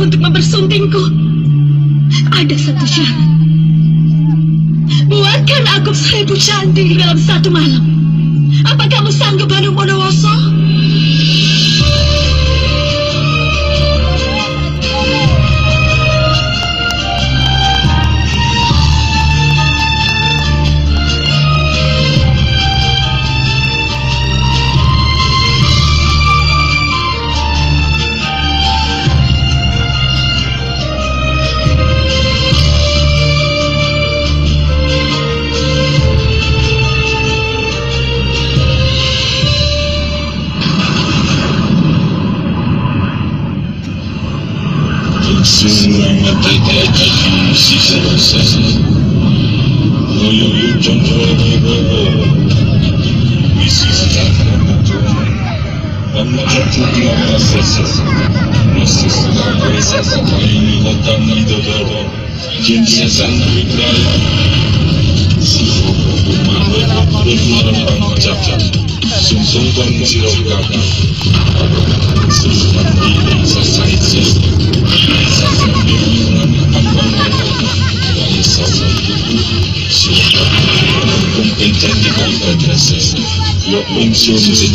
untuk mempersuntingku Ada satu syarat. Buatkan aku seribu candi dalam satu malam. Apa kamu sanggup Bandung Bondowoso? Seseorang. Intangible technical addresses your own students in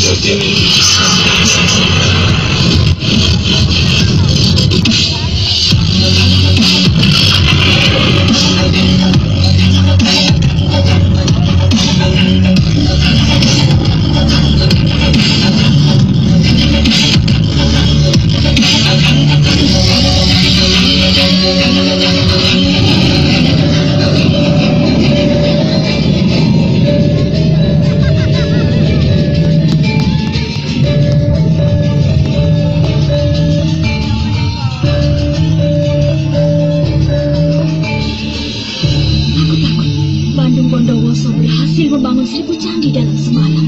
Bondowoso berhasil membangun seribu candi dalam semalam.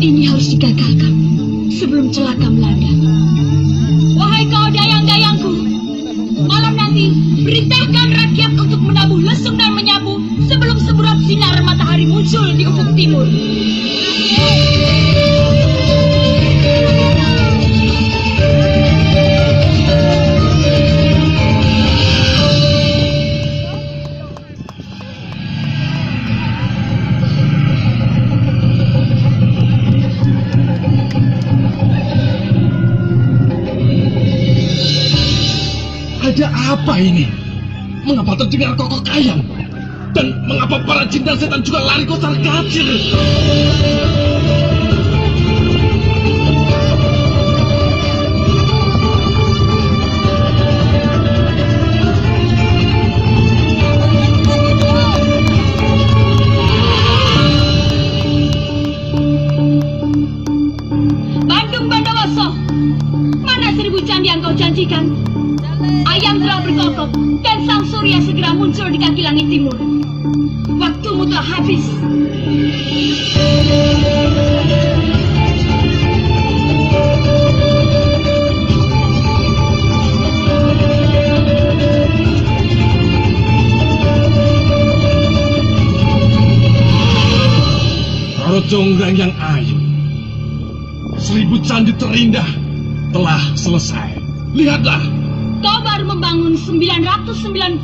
Ini harus digagalkan sebelum celaka melanda. Wahai kau dayang-dayangku, malam nanti perintahkan rakyat untuk menabuh lesung dan menyapu sebelum semburat sinar matahari muncul di ufuk timur. Apa ini? Mengapa terdengar kokok ayam? Dan mengapa para jin dan setan juga lari kocar kacir? Bandung Bandawaso, mana seribu candi yang kau janjikan? Berkokok dan sang surya segera muncul di kaki langit timur. Waktumu telah habis. Jonggrang yang ayu. Seribu candi terindah telah selesai. Lihatlah, Kau baru membangun 999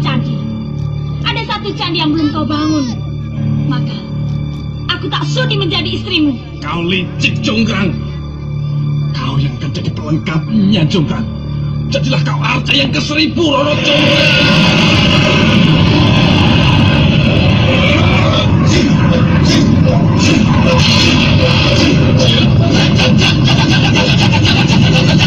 candi. Ada satu candi yang belum kau bangun. Maka, aku tak sudi menjadi istrimu. Kau licik Jonggrang. Kau yang akan jadi pelengkapnya Jonggrang. Jadilah kau harta yang ke seribu Roro Jonggrang. Hap!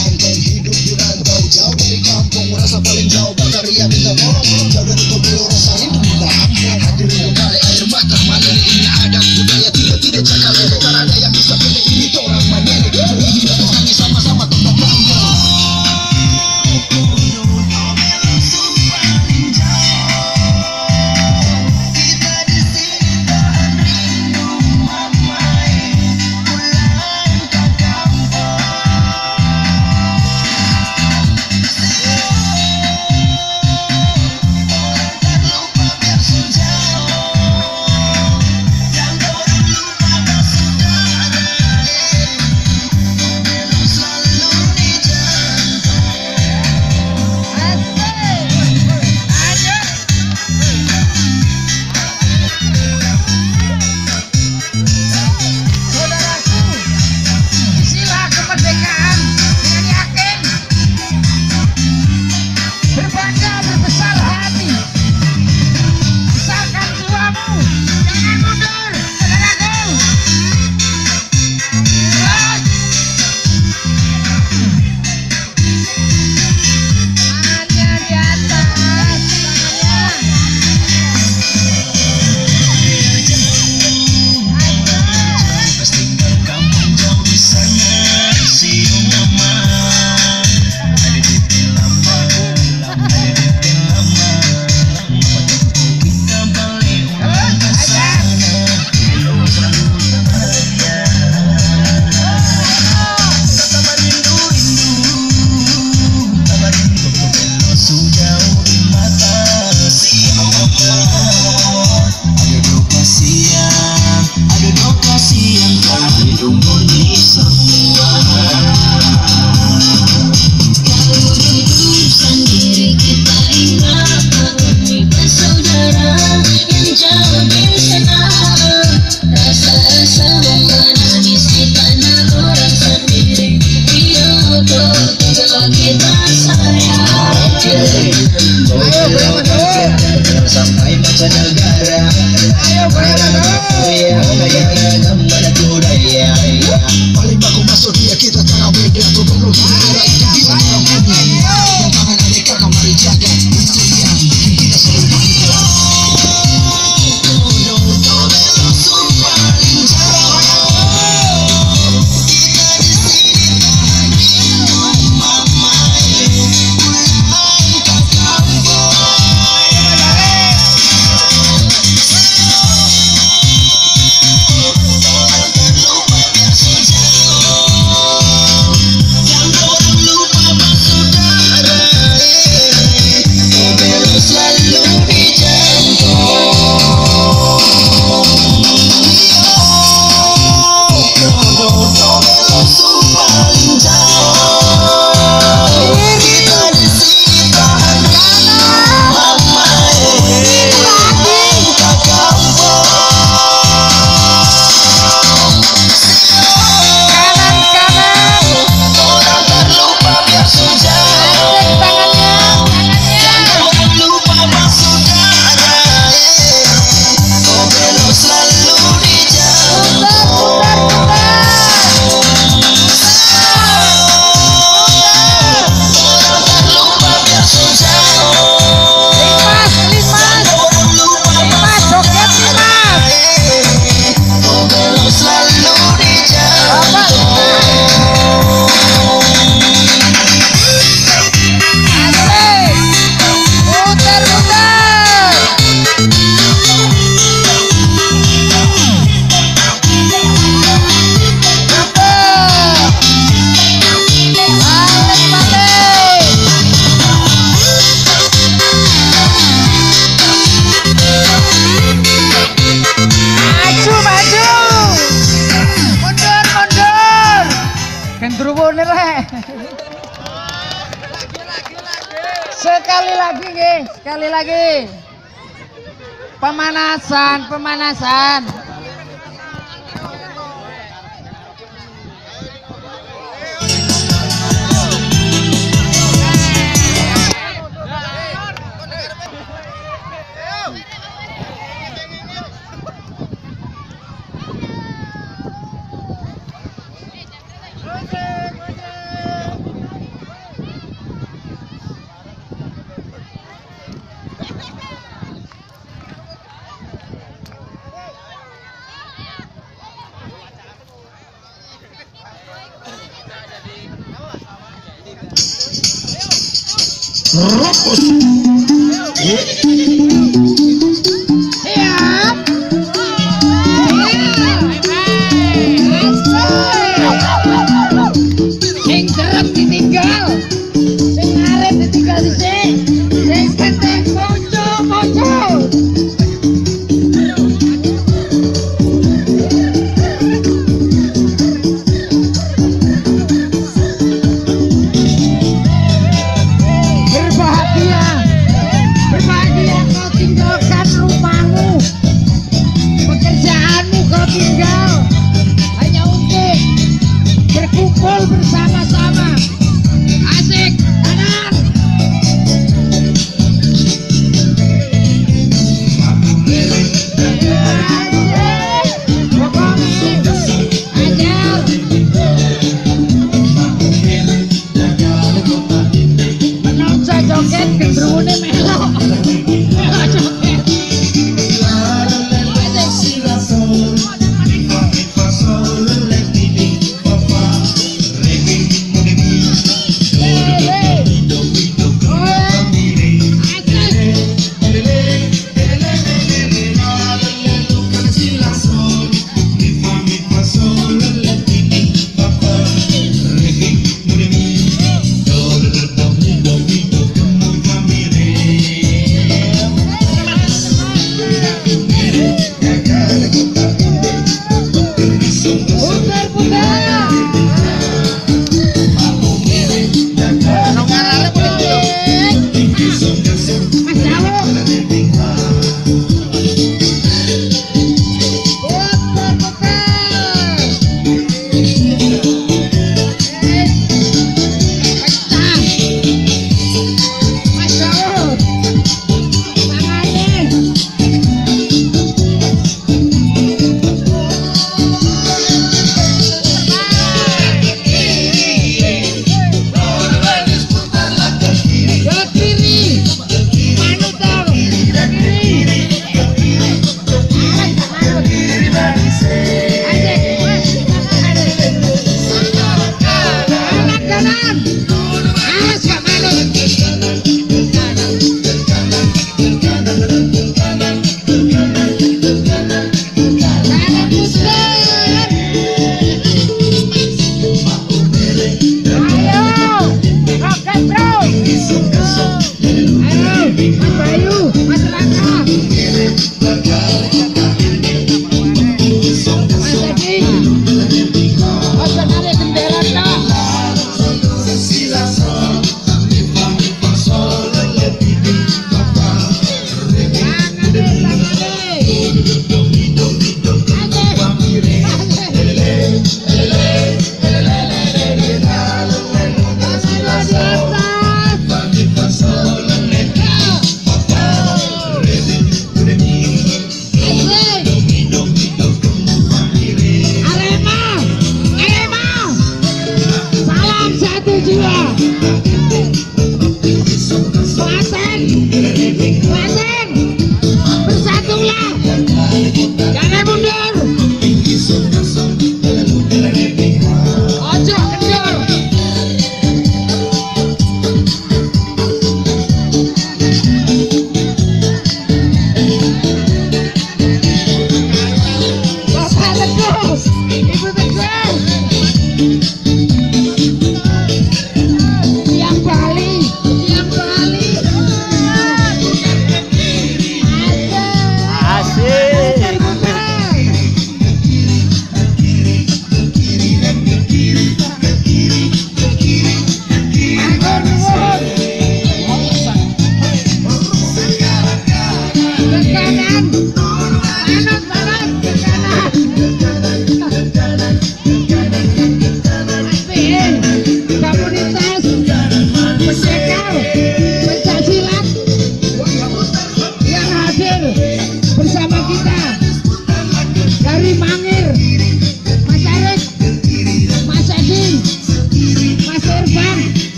Sunday. Panagara. Ayaw, Panagara. Main druwone. Sekali lagi nih sekali lagi. Pemanasan, pemanasan. rojos. ¿Eh? open side.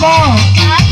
Come on.